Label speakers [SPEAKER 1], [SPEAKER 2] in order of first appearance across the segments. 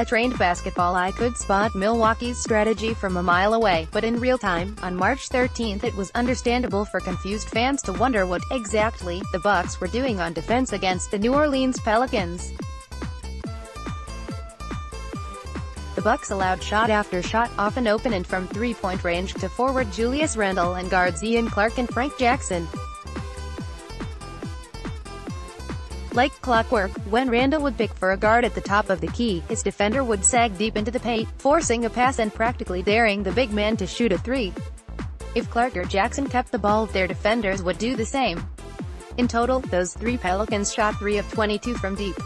[SPEAKER 1] A trained basketball eye could spot Milwaukee's strategy from a mile away, but in real time, on March 13 it was understandable for confused fans to wonder what, exactly, the Bucks were doing on defense against the New Orleans Pelicans. The Bucks allowed shot after shot, often open and from three-point range, to forward Julius Randle and guards Ian Clark and Frank Jackson. Like clockwork, when Randle would pick for a guard at the top of the key, his defender would sag deep into the paint, forcing a pass and practically daring the big man to shoot a three. If Clark or Jackson kept the ball, their defenders would do the same. In total, those three Pelicans shot 3 of 22 from deep.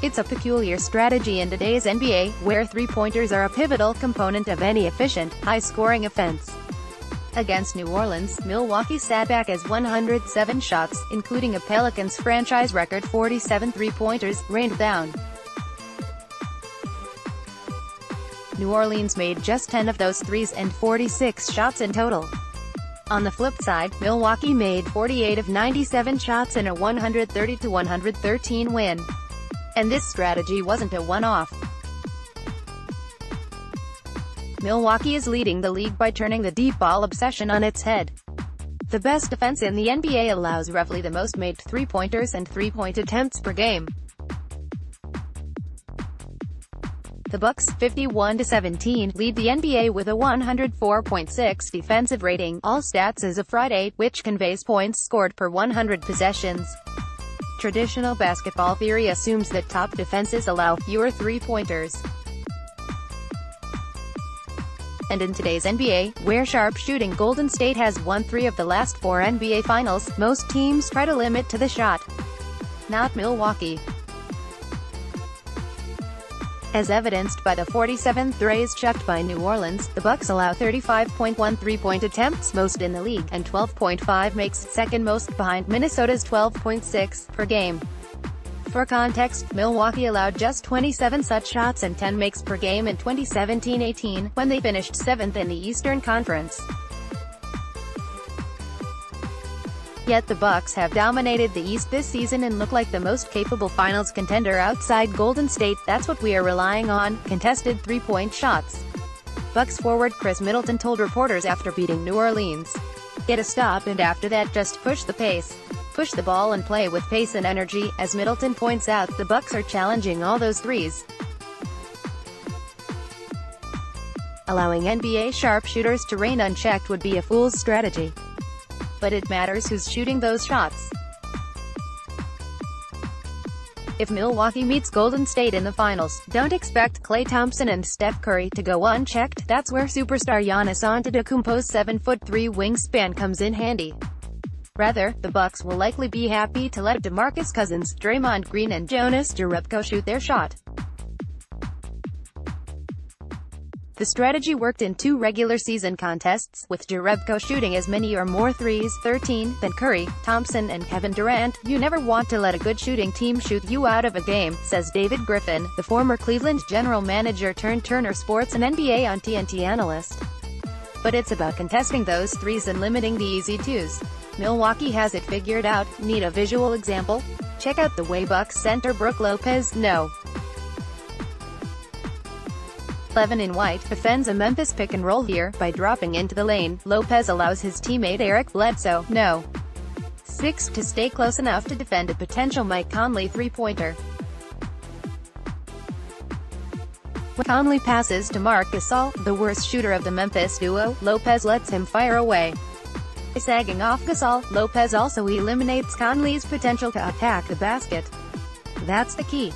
[SPEAKER 1] It's a peculiar strategy in today's NBA, where three-pointers are a pivotal component of any efficient, high-scoring offense. Against New Orleans, Milwaukee sat back as 107 shots, including a Pelicans franchise record 47 three-pointers, rained down. New Orleans made just 10 of those threes and 46 shots in total. On the flip side, Milwaukee made 48 of 97 shots in a 130-113 win. And this strategy wasn't a one-off. Milwaukee is leading the league by turning the deep ball obsession on its head. The best defense in the NBA allows roughly the most made three-pointers and three-point attempts per game. The Bucks, 51-17, lead the NBA with a 104.6 defensive rating, all stats as of Friday, which conveys points scored per 100 possessions. Traditional basketball theory assumes that top defenses allow fewer three-pointers. And in today's NBA, where sharp-shooting Golden State has won three of the last four NBA Finals, most teams try to limit to the shot. Not Milwaukee. As evidenced by the 47 threes chucked by New Orleans, the Bucks allow 35.1 three-point attempts, most in the league, and 12.5 makes second most behind Minnesota's 12.6 per game. For context, Milwaukee allowed just 27 such shots and 10 makes per game in 2017-18, when they finished 7th in the Eastern Conference. Yet the Bucks have dominated the East this season and look like the most capable finals contender outside Golden State, that's what we are relying on, contested three-point shots. Bucks forward Khris Middleton told reporters after beating New Orleans. Get a stop and after that just push the pace push the ball and play with pace and energy. As Middleton points out, the Bucks are challenging all those threes. Allowing NBA sharpshooters to reign unchecked would be a fool's strategy. But it matters who's shooting those shots. If Milwaukee meets Golden State in the finals, don't expect Klay Thompson and Steph Curry to go unchecked, that's where superstar Giannis Antetokounmpo's 7'3 wingspan comes in handy. Rather, the Bucks will likely be happy to let DeMarcus Cousins, Draymond Green and Jonas Jerebko shoot their shot. The strategy worked in two regular season contests, with Jerebko shooting as many or more threes 13, than Curry, Thompson and Kevin Durant. You never want to let a good shooting team shoot you out of a game, says David Griffin, the former Cleveland general manager turned Turner Sports and NBA on TNT analyst. But it's about contesting those threes and limiting the easy twos. Milwaukee has it figured out. Need a visual example? Check out the way Bucks center Brook Lopez, no. 11 in white, defends a Memphis pick and roll here, by dropping into the lane, Lopez allows his teammate Eric Bledsoe, no. 6 to stay close enough to defend a potential Mike Conley three-pointer. Conley passes to Marc Gasol, the worst shooter of the Memphis duo, Lopez lets him fire away. Sagging off Gasol, Lopez also eliminates Conley's potential to attack the basket. That's the key.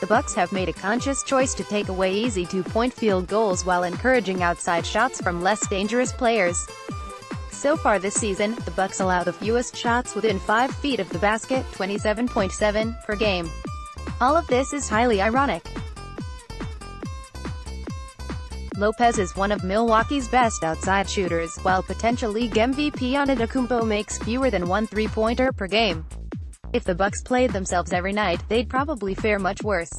[SPEAKER 1] The Bucks have made a conscious choice to take away easy two-point field goals while encouraging outside shots from less dangerous players. So far this season, the Bucks allow the fewest shots within 5 feet of the basket, 27.7 per game. All of this is highly ironic. Lopez is one of Milwaukee's best outside shooters, while potential league MVP Antetokounmpo makes fewer than one three-pointer per game. If the Bucks played themselves every night, they'd probably fare much worse.